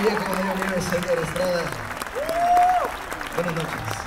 viejo, Mario Nieves, Edgar Estrada. Buenas noches.